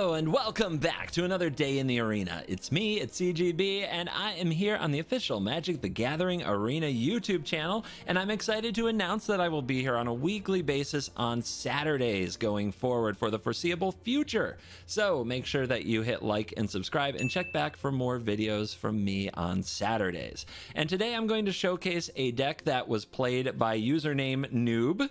Hello and welcome back to another day in the arena. It's me, it's CGB, and I am here on the official Magic the Gathering Arena YouTube channel, and I'm excited to announce that I will be here on a weekly basis on Saturdays going forward for the foreseeable future. So make sure that you hit like and subscribe and check back for more videos from me on Saturdays. And today I'm going to showcase a deck that was played by username Noob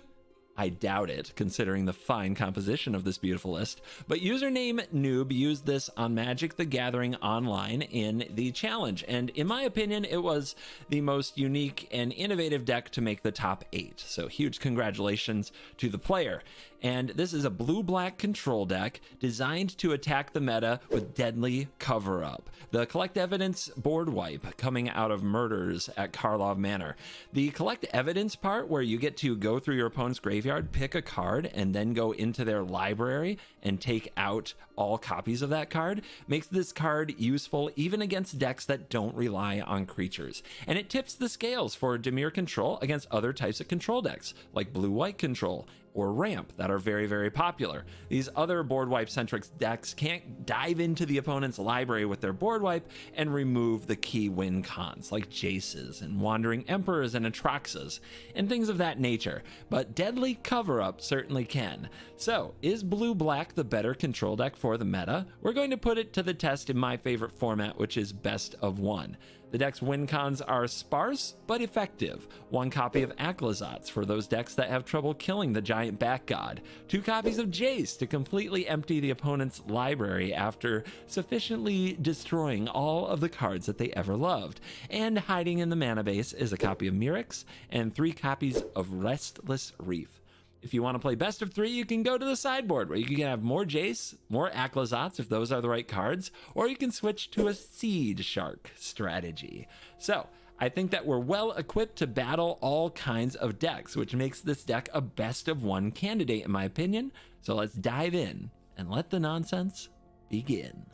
I doubt it, considering the fine composition of this beautiful list. But username Noob used this on Magic the Gathering Online in the challenge, and in my opinion, it was the most unique and innovative deck to make the top eight. So huge congratulations to the player. And this is a blue black control deck designed to attack the meta with deadly cover up. The collect evidence board wipe coming out of murders at Karlov Manor. The collect evidence part, where you get to go through your opponent's graveyard, pick a card, and then go into their library and take out all copies of that card, makes this card useful even against decks that don't rely on creatures. And it tips the scales for Dimir control against other types of control decks, like blue white control or ramp that are very, very popular. These other board wipe centric decks can't dive into the opponent's library with their board wipe and remove the key win cons like Jaces and Wandering Emperors and Atraxas and things of that nature, but Deadly Cover Up certainly can. So, is blue black the better control deck for the meta? We're going to put it to the test in my favorite format, which is best of one. The deck's win cons are sparse but effective. One copy of Aclazotz for those decks that have trouble killing the giant back god. Two copies of Jace to completely empty the opponent's library after sufficiently destroying all of the cards that they ever loved. And hiding in the mana base is a copy of Mirrex and three copies of Restless Reef. If you want to play best of three, you can go to the sideboard where you can have more Jace, more Aclazotz if those are the right cards, or you can switch to a Seed Shark strategy. So, I think that we're well equipped to battle all kinds of decks, which makes this deck a best of one candidate, in my opinion. So let's dive in and let the nonsense begin.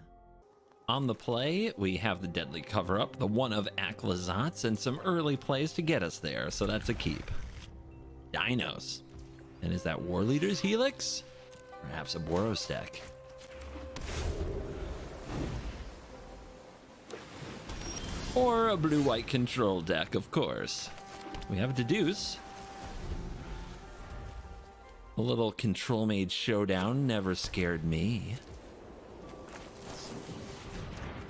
On the play, we have the Deadly Cover Up, the one of Aclazotz, and some early plays to get us there, so that's a keep. Dinos. And is that Warleader's Helix? Perhaps a Boros deck. Or a blue-white control deck, of course. We have Deduce. A little Control Mage showdown never scared me.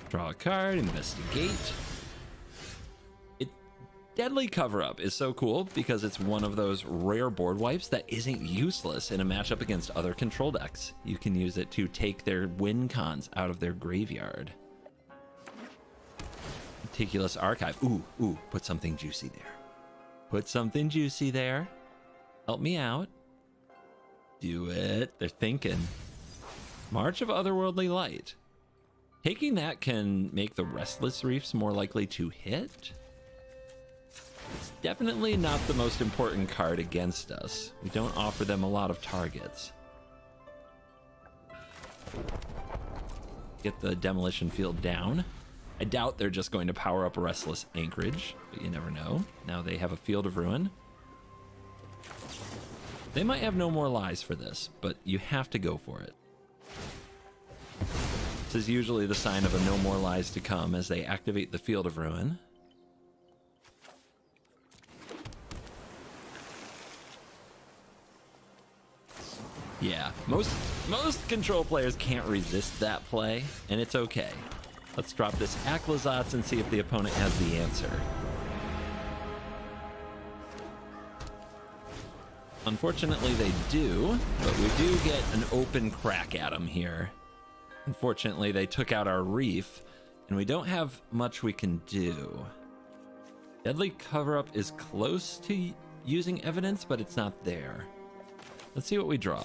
Draw a card, investigate. Deadly Cover Up is so cool because it's one of those rare board wipes that isn't useless in a matchup against other control decks. You can use it to take their win cons out of their graveyard. Meticulous Archive. Ooh, ooh, put something juicy there. Put something juicy there. Help me out. Do it. They're thinking. March of Otherworldly Light. Taking that can make the Restless Reefs more likely to hit. It's definitely not the most important card against us. We don't offer them a lot of targets. Get the demolition field down. I doubt they're just going to power up Restless Anchorage, but you never know. Now they have a Field of Ruin. They might have no more lies for this, but you have to go for it. This is usually the sign of a no more lies to come as they activate the Field of Ruin. Yeah, most most control players can't resist that play, and it's okay. Let's drop this Aclazotz and see if the opponent has the answer. Unfortunately, they do, but we do get an open crack at them here. Unfortunately, they took out our reef, and we don't have much we can do. Deadly cover-up is close to using evidence, but it's not there. Let's see what we draw.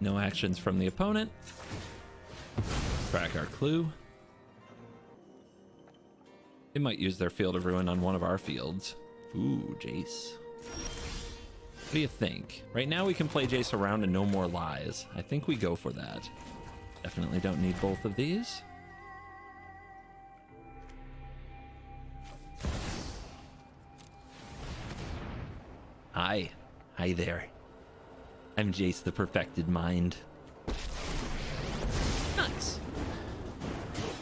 No actions from the opponent. Crack our clue. They might use their Field of Ruin on one of our fields. Ooh, Jace. What do you think? Right now we can play Jace around and no more lies. I think we go for that. Definitely don't need both of these. Hi. Hi there. I'm Jace the Perfected Mind. Nice.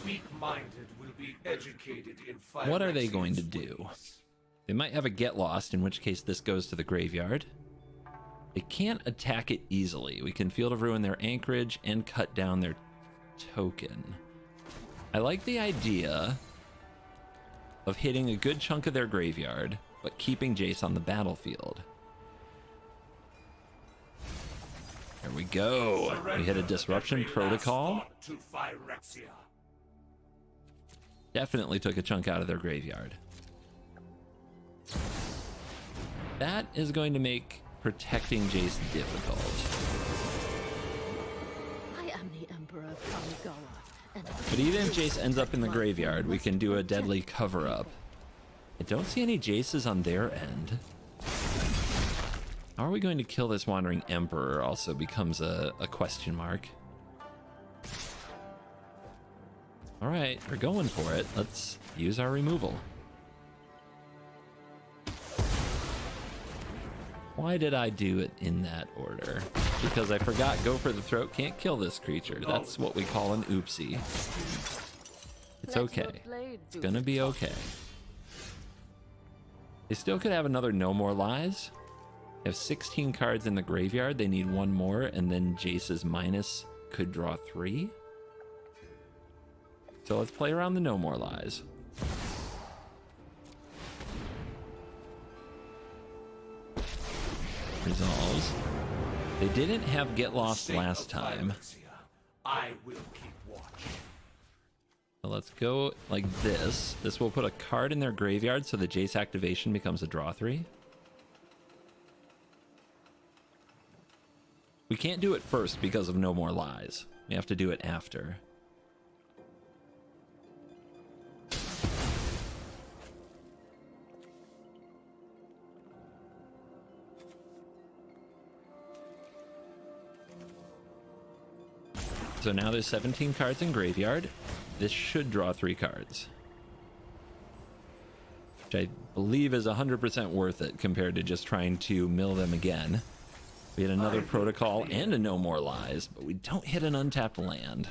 Weak-minded will be educated in fire What are they going to do? They might have a get lost, in which case this goes to the graveyard. They can't attack it easily. We can Field of Ruin their anchorage and cut down their token. I like the idea of hitting a good chunk of their graveyard, but keeping Jace on the battlefield. There we go. We hit a disruption protocol. To Definitely took a chunk out of their graveyard. That is going to make protecting Jace difficult. I am the Emperor of Kamigawa. But even if Jace ends up in the graveyard, we can do a deadly cover up. I don't see any Jaces on their end. How are we going to kill this Wandering Emperor also becomes a, a question mark. Alright, we're going for it. Let's use our removal. Why did I do it in that order? Because I forgot go for the throat can't kill this creature. That's what we call an oopsie. It's okay. It's gonna be okay. They still could have another No More Lies. They have 16 cards in the graveyard. They need one more, and then Jace's minus could draw three. So let's play around the No More Lies. Resolves. They didn't have Get Lost last time. I will keep watch. So let's go like this. This will put a card in their graveyard so the Jace activation becomes a draw three. We can't do it first because of no more lies. We have to do it after. So now there's 17 cards in graveyard. This should draw three cards. Which I believe is 100% worth it compared to just trying to mill them again. We had another protocol and a no more lies, but we don't hit an untapped land.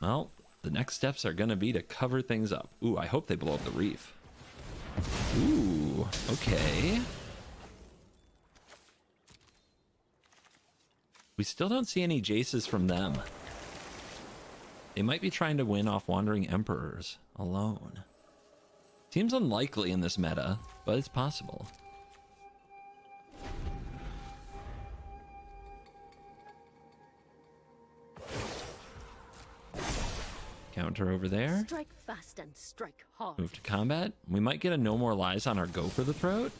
Well, the next steps are going to be to cover things up. Ooh, I hope they blow up the reef. Ooh, okay. We still don't see any Jaces from them. They might be trying to win off Wandering Emperors alone. Seems unlikely in this meta, but it's possible. Counter over there. Strike fast and strike hard. Move to combat. We might get a no more lies on our go for the throat.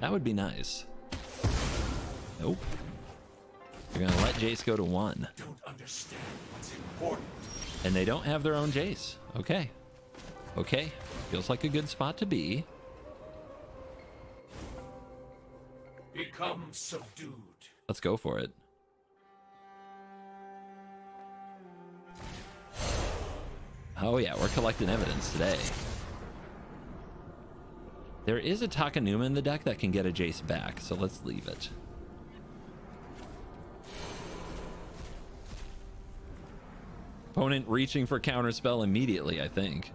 That would be nice. Nope. You're gonna let Jace go to one. Don't understand what's important. And they don't have their own Jace. Okay. Okay. Feels like a good spot to be. Become subdued. Let's go for it. Oh yeah, we're collecting evidence today. There is a Takenuma in the deck that can get a Jace back, so let's leave it. Opponent reaching for counterspell immediately, I think.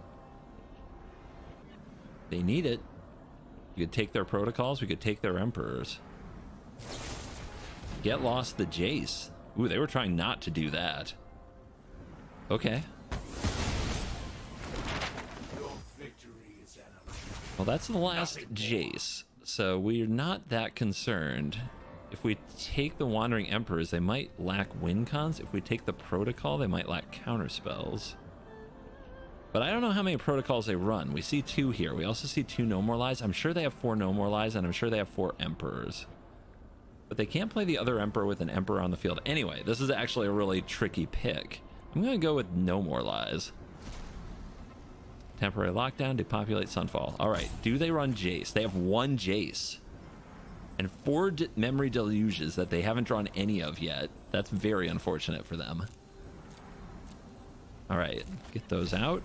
They need it. You could take their protocols, we could take their emperors. Get lost the Jace. Ooh, they were trying not to do that. Okay. Well, that's the last Jace. So we're not that concerned. If we take the Wandering Emperors, they might lack win cons. If we take the Protocol, they might lack counter spells. But I don't know how many protocols they run. We see two here. We also see two No More Lies. I'm sure they have four No More Lies, and I'm sure they have four Emperors. But they can't play the other Emperor with an Emperor on the field. Anyway, this is actually a really tricky pick. I'm going to go with No More Lies. Temporary lockdown, depopulate Sunfall. All right, do they run Jace? They have one Jace. And four memory deluges that they haven't drawn any of yet. That's very unfortunate for them. All right, get those out.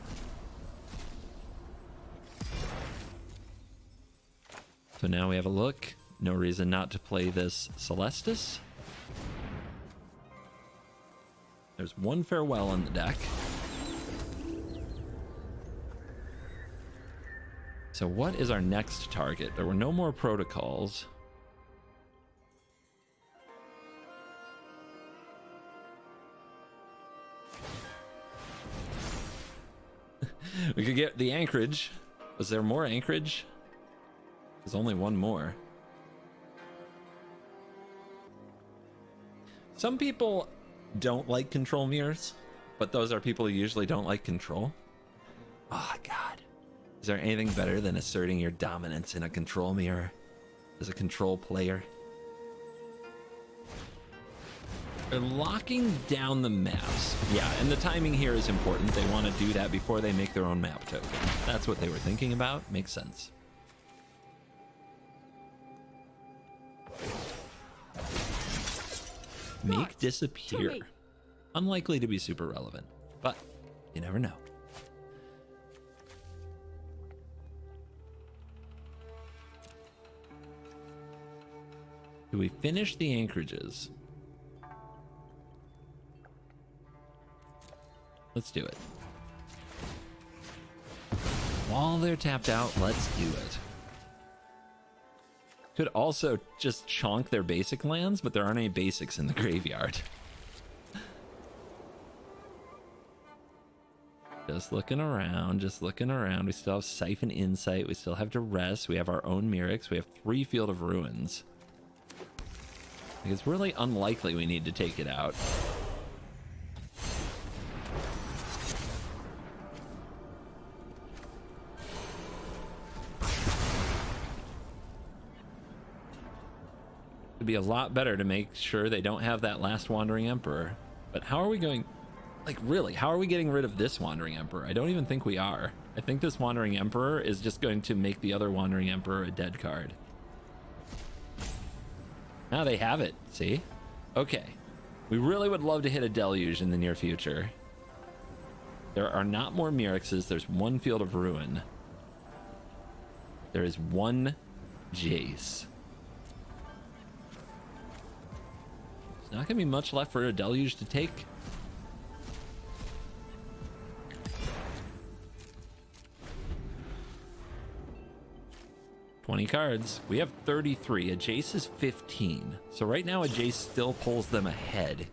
So now we have a look. No reason not to play this Celestus. There's one farewell on the deck. So what is our next target? There were no more protocols. We could get the anchorage. Was there more anchorage? There's only one more. Some people don't like control mirrors, but those are people who usually don't like control. Oh, God. Is there anything better than asserting your dominance in a control mirror as a control player? They're locking down the maps. Yeah, and the timing here is important. They want to do that before they make their own map token. That's what they were thinking about. Makes sense. Make disappear. Unlikely to be super relevant, but you never know. Do we finish the anchorages? Let's do it. While they're tapped out, let's do it. Could also just chonk their basic lands, but there aren't any basics in the graveyard. Just looking around, just looking around. We still have Siphon Insight. We still have Duress. We have our own Mirrex. We have three Field of Ruins. It's really unlikely we need to take it out. It'd be a lot better to make sure they don't have that last Wandering Emperor. But how are we going... Like, really, how are we getting rid of this Wandering Emperor? I don't even think we are. I think this Wandering Emperor is just going to make the other Wandering Emperor a dead card. Now they have it, see? Okay. We really would love to hit a Deluge in the near future. There are not more Mirrexes. There's one Field of Ruin. There is one Jace. Not to be much left for a Deluge to take. Twenty cards. We have 33. A Jace is 15. So right now a Jace still pulls them ahead.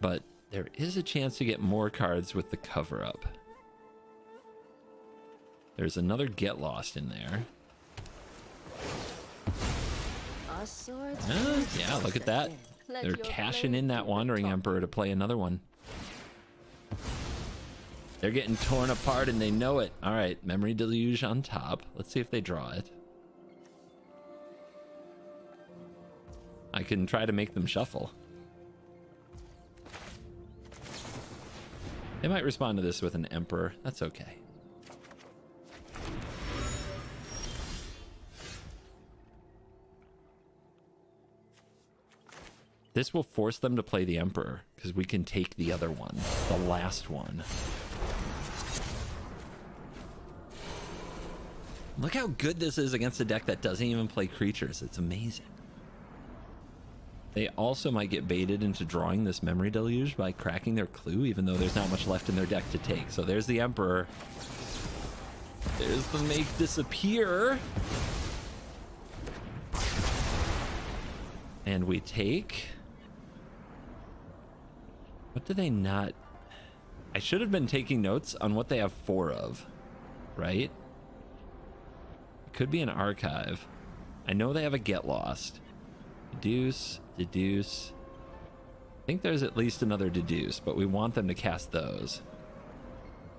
But there is a chance to get more cards with the cover up. There's another Get Lost in there. Ah, yeah, look at that. They're cashing in that Wandering. Emperor to play another one. They're getting torn apart and they know it. All right, Memory Deluge on top. Let's see if they draw it. I can try to make them shuffle. They might respond to this with an Emperor. That's okay. This will force them to play the Emperor because we can take the other one, the last one. Look how good this is against a deck that doesn't even play creatures. It's amazing. They also might get baited into drawing this Memory Deluge by cracking their clue, even though there's not much left in their deck to take. So there's the Emperor. There's the Make Disappear. And we take... What do they not... I should have been taking notes on what they have four of, right? It could be an archive. I know they have a Get Lost. Deduce, deduce. I think there's at least another deduce, but we want them to cast those.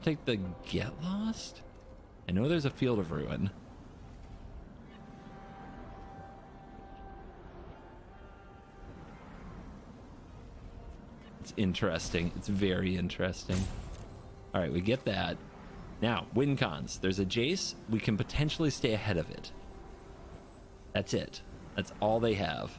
Take the Get Lost? I know there's a Field of Ruin. it's interesting. It's very interesting. All right, we get that. Now, win cons. There's a Jace. We can potentially stay ahead of it. That's it. That's all they have.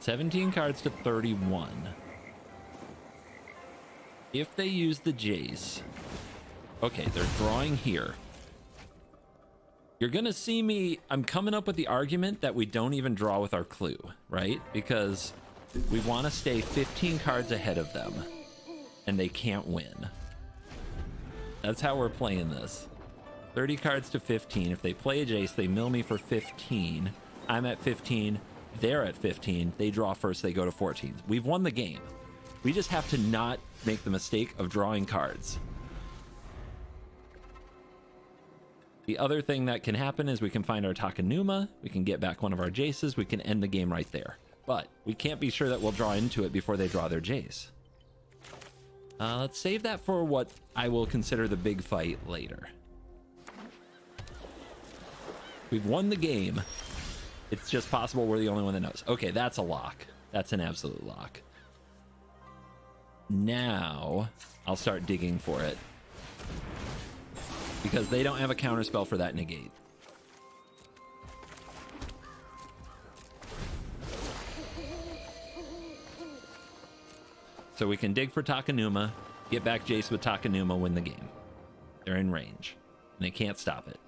Seventeen cards to thirty-one. If they use the Jace. Okay, they're drawing here. You're going to see me. I'm coming up with the argument that we don't even draw with our clue, right? Because we want to stay 15 cards ahead of them and they can't win. That's how we're playing this. 30 cards to 15. If they play a Jace, they mill me for 15. I'm at 15. They're at 15. They draw first. They go to 14. We've won the game. We just have to not make the mistake of drawing cards. The other thing that can happen is we can find our Takenuma, we can get back one of our Jaces, we can end the game right there. But we can't be sure that we'll draw into it before they draw their Jace. Uh, let's save that for what I will consider the big fight later. We've won the game. It's just possible we're the only one that knows. Okay, that's a lock. That's an absolute lock. Now, I'll start digging for it. Because they don't have a counterspell for that negate. So we can dig for Takenuma, get back Jace with Takenuma, win the game. They're in range, and they can't stop it.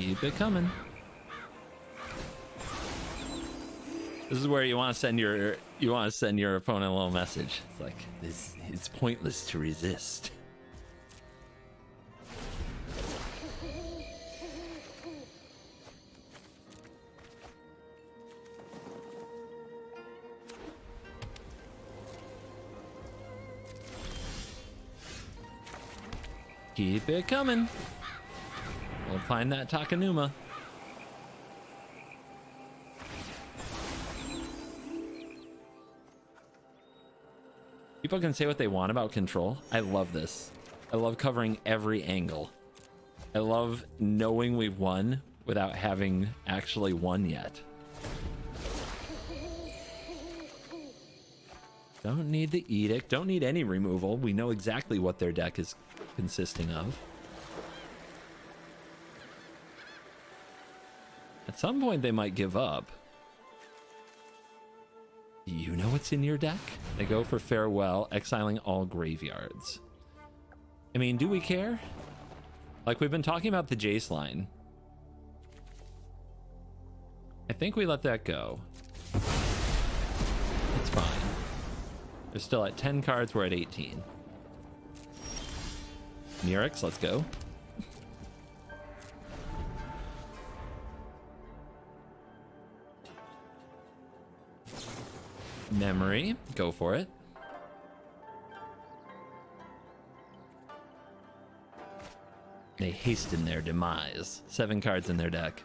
Keep it coming. This is where you want to send your you want to send your opponent a little message. It's like this it's pointless to resist. Keep it coming. We'll find that Takenuma. People can say what they want about control. I love this. I love covering every angle. I love knowing we've won without having actually won yet. Don't need the edict. Don't need any removal. We know exactly what their deck is consisting of. At some point, they might give up. You know what's in your deck? They go for farewell, exiling all graveyards. I mean, do we care? Like, we've been talking about the Jace line. I think we let that go. It's fine. They're still at 10 cards, we're at 18. Mirrex, let's go. Memory, go for it. They hasten their demise. Seven cards in their deck.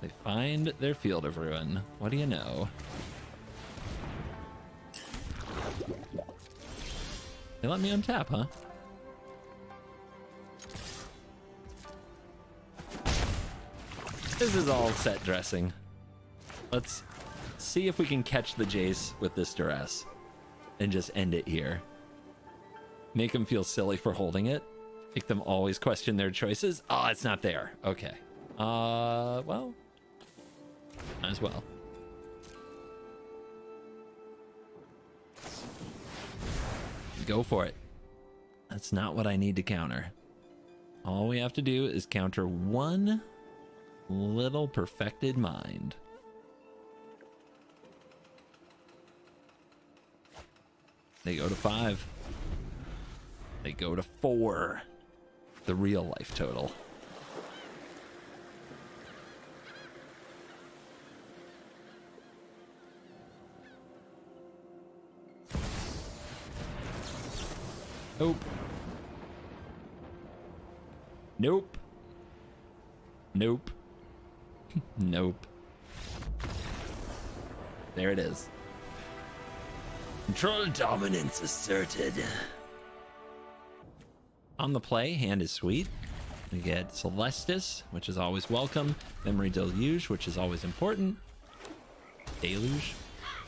They find their field of ruin. What do you know? They let me untap, huh? This is all set dressing. Let's see if we can catch the Jace with this duress and just end it here. Make them feel silly for holding it. Make them always question their choices. Oh, it's not there. Okay. Uh, well, as well. Go for it. That's not what I need to counter. All we have to do is counter one little perfected mind. They go to five. They go to four. The real life total. Nope. Nope. Nope. nope. There it is. Control dominance asserted. On the play, hand is sweet. We get Celestus, which is always welcome. Memory Deluge, which is always important. Deluge.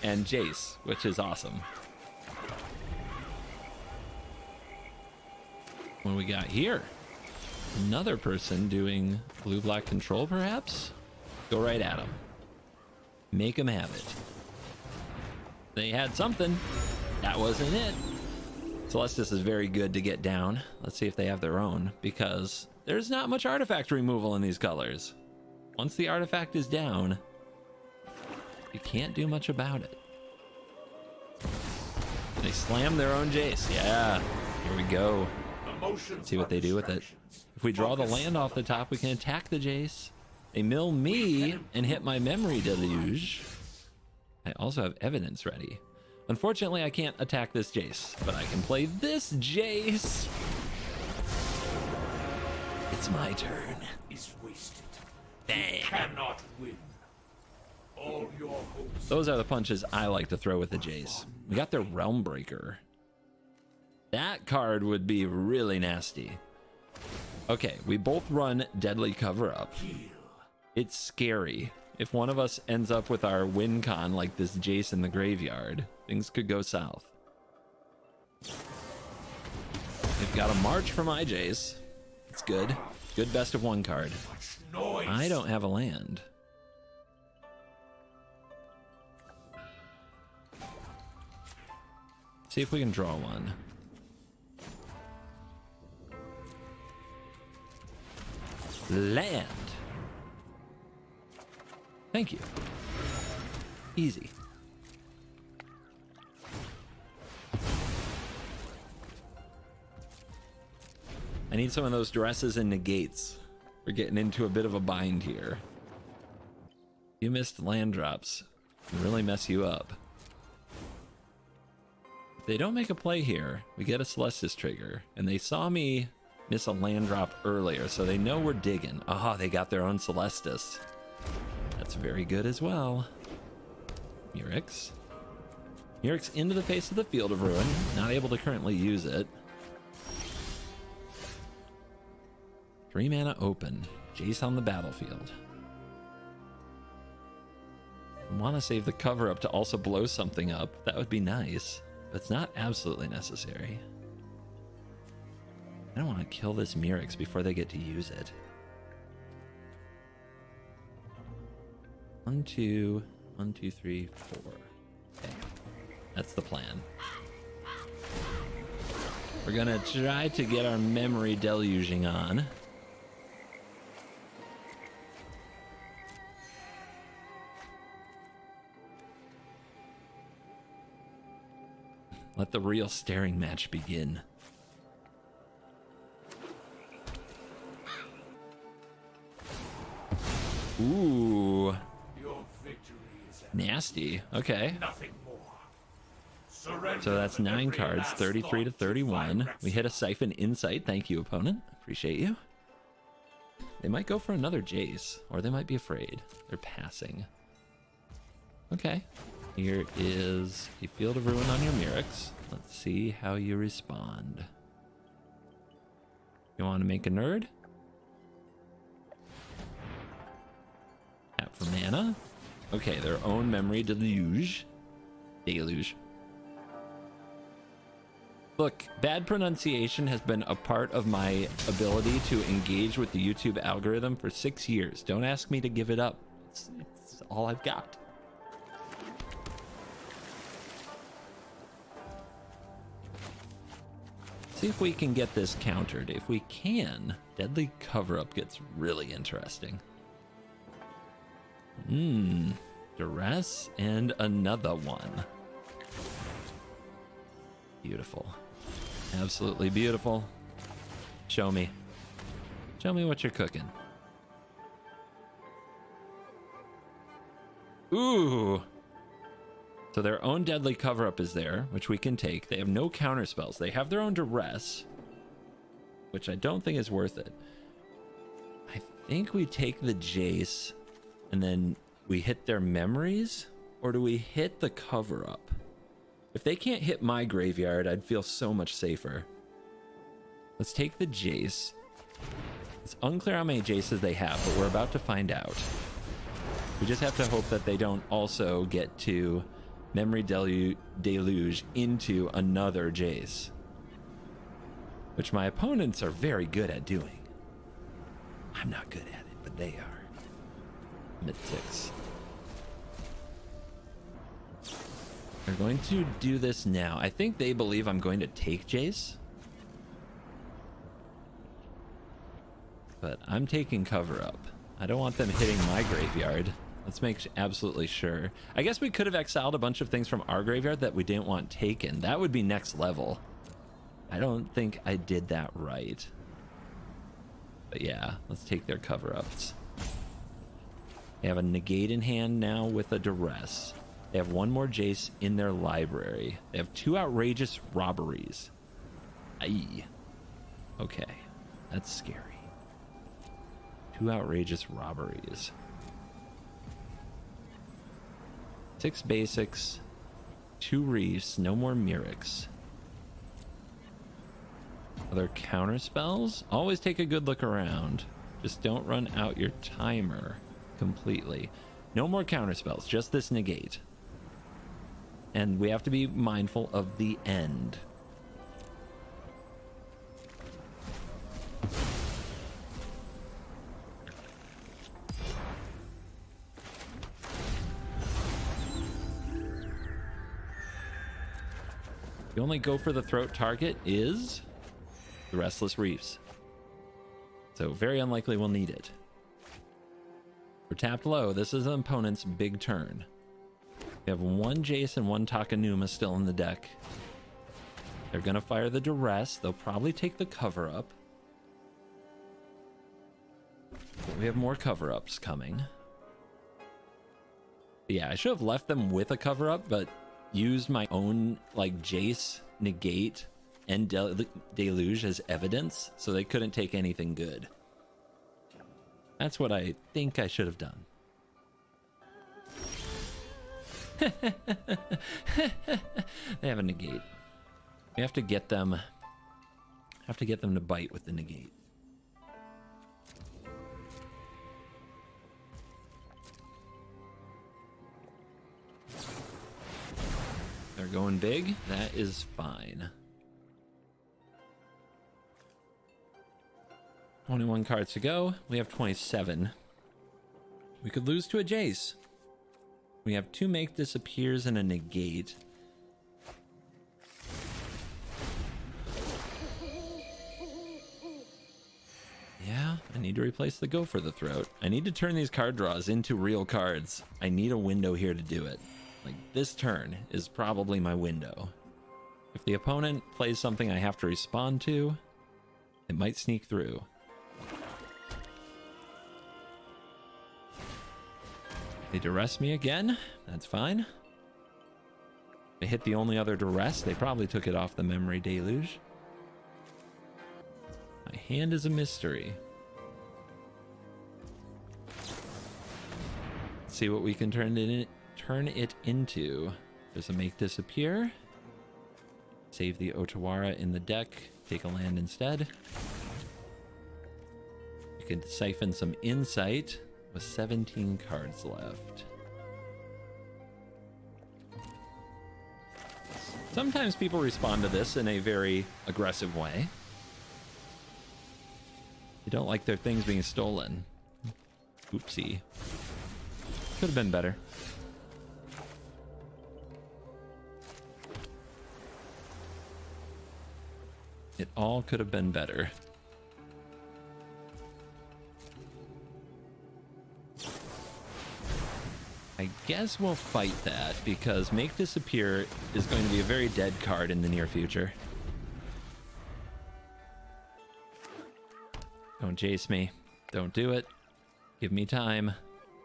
and Jace, which is awesome. What we got here? Another person doing blue-black control, perhaps? Go right at him. Make him have it. They had something. That wasn't it. Celestus is very good to get down. Let's see if they have their own, because there's not much artifact removal in these colors. Once the artifact is down, you can't do much about it. They slam their own Jace. Yeah, here we go. Emotions See what they do with it. If we draw the land off the top, we can attack the Jace. They mill me and hit my memory deluge. I also have evidence ready. Unfortunately, I can't attack this Jace, but I can play this Jace. It's my turn. is wasted. Bang. Cannot win. All your hopes. Those are the punches I like to throw with the Jace. We got their Realmbreaker. That card would be really nasty. Okay, we both run Deadly Cover Up. It's scary. If one of us ends up with our win con like this Jace in the graveyard, things could go south. They've got a March from my Jace. It's good. Good best of one card. I don't have a land. See if we can draw one. Land. Thank you. Easy. I need some of those duresses and negates. We're getting into a bit of a bind here. You missed land drops. Really mess you up. If they don't make a play here, we get a Celestus trigger. And they saw me miss a land drop earlier, so they know we're digging. Ah, they got their own Celestus. That's very good as well. Mirrex. Mirrex into the face of the Field of Ruin. Not able to currently use it. Three mana open. Jace on the battlefield. I want to save the cover up to also blow something up. That would be nice, but it's not absolutely necessary. I don't want to kill this Mirrex before they get to use it. One, two, one, two, three, four. Okay. That's the plan. We're gonna try to get our memory deluging on. Let the real staring match begin. Ooh, nasty. Okay. nothing more. Surrender So that's nine cards, 33 to 31. We hit a Siphon Insight. Thank you, opponent. Appreciate you. They might go for another Jace, or they might be afraid. They're passing. Okay. Here is a Field of Ruin on your Mirrex. Let's see how you respond. You want to make a nerd? Tap for mana. Okay, their own memory deluge. Deluge. Look, bad pronunciation has been a part of my ability to engage with the YouTube algorithm for six years. Don't ask me to give it up. It's, it's all I've got. See if we can get this countered. If we can, Deadly Cover Up gets really interesting. Hmm. Duress and another one. Beautiful. Absolutely beautiful. Show me. Show me what you're cooking. Ooh. So their own deadly cover up is there, which we can take. They have no counter spells. They have their own duress, which I don't think is worth it. I think we take the Jace and then we hit their memories, or do we hit the cover up? If they can't hit my graveyard, I'd feel so much safer. Let's take the Jace. It's unclear how many Jaces they have, but we're about to find out. We just have to hope that they don't also get to Memory Delu- Deluge into another Jace. Which my opponents are very good at doing. I'm not good at it, but they are. Mid six. They're going to do this now. I think they believe I'm going to take Jace. But I'm taking cover up. I don't want them hitting my graveyard. Let's make absolutely sure. I guess we could have exiled a bunch of things from our graveyard that we didn't want taken. That would be next level. I don't think I did that right. But yeah, let's take their cover ups. They have a negate in hand now with a duress. They have one more Jace in their library. They have two outrageous robberies. Aye. Okay, that's scary. Two outrageous robberies. Six basics, two reefs, no more Mirrex. Other counter spells? Always take a good look around. Just don't run out your timer completely. No more counter spells, just this negate. And we have to be mindful of the end. The only go for the throat target is the Restless Reefs. So very unlikely we'll need it. We're tapped low. This is an opponent's big turn. We have one Jace and one Takenuma still in the deck. They're going to fire the Duress. They'll probably take the cover up. We have more cover ups coming. Yeah, I should have left them with a cover up, but used my own like Jace, Negate, and Del Deluge as evidence, so they couldn't take anything good. That's what I think I should have done. they have a negate. We have to get them have to get them to bite with the negate. They're going big. That is fine. 21 cards to go. We have 27. We could lose to a Jace. We have two make disappears and a negate. Yeah, I need to replace the go for the throat. I need to turn these card draws into real cards. I need a window here to do it. Like this turn is probably my window. If the opponent plays something I have to respond to, it might sneak through. They duress me again. That's fine. They hit the only other duress. They probably took it off the memory deluge. My hand is a mystery. Let's see what we can turn it turn it into. There's a make disappear. Save the Otawara in the deck. Take a land instead. You can siphon some insight with 17 cards left. Sometimes people respond to this in a very aggressive way. They don't like their things being stolen. Oopsie. Could have been better. It all could have been better. I guess we'll fight that because Make Disappear is going to be a very dead card in the near future. Don't chase me. Don't do it. Give me time.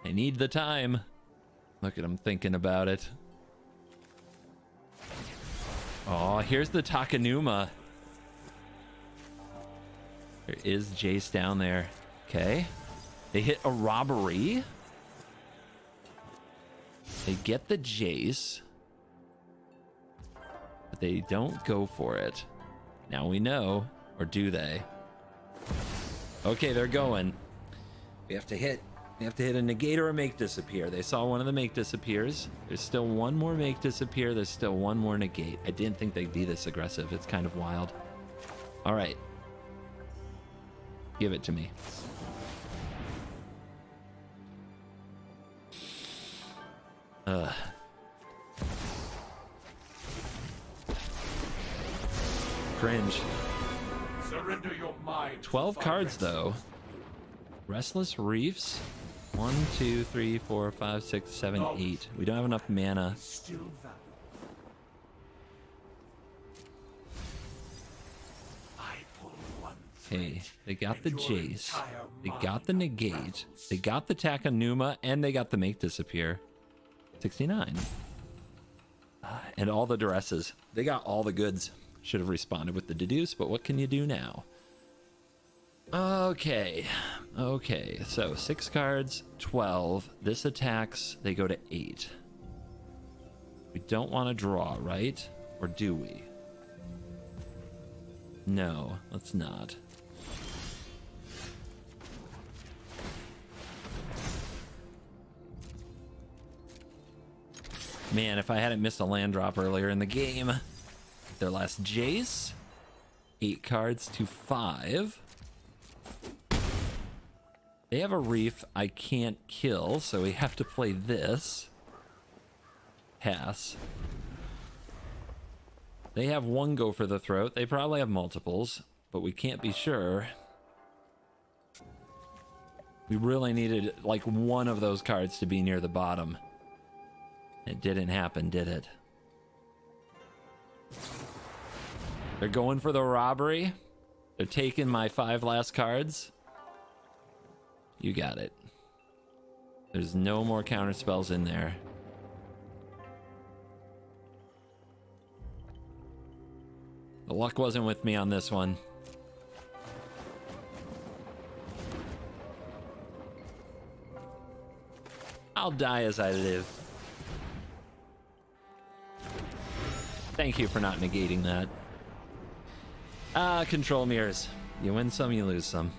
I need the time. Look at him thinking about it. Oh, here's the Takenuma. There is Jace down there. Okay. They hit a robbery. They get the Jace. But they don't go for it. Now we know. Or do they? Okay, they're going. We have to hit We have to hit a negate or a make disappear. They saw one of the make disappears. There's still one more make disappear. There's still one more negate. I didn't think they'd be this aggressive. It's kind of wild. All right. Give it to me. Ugh. Cringe. Surrender your mind. 12 cards, though. Restless Reefs. One, two, three, four, five, six, seven, oh. eight. We don't have enough mana. Still. I pull one. Hey, they got the Jace. They got the Negate. They got the Takenuma, and they got the Make Disappear. 69. Uh, and all the Duresses. They got all the goods. Should have responded with the Deduce, but what can you do now? Okay. Okay. So six cards, 12. This attacks, they go to eight. We don't want to draw, right? Or do we? No, let's not. Man, if I hadn't missed a land drop earlier in the game. Their last Jace. Eight cards to five. They have a reef I can't kill, so we have to play this. Pass. They have one go for the throat. They probably have multiples, but we can't be sure. We really needed like one of those cards to be near the bottom. It didn't happen, did it? They're going for the robbery. They're taking my five last cards. You got it. There's no more counter spells in there. The luck wasn't with me on this one. I'll die as I live. Thank you for not negating that. Ah, control mirrors. You win some, you lose some.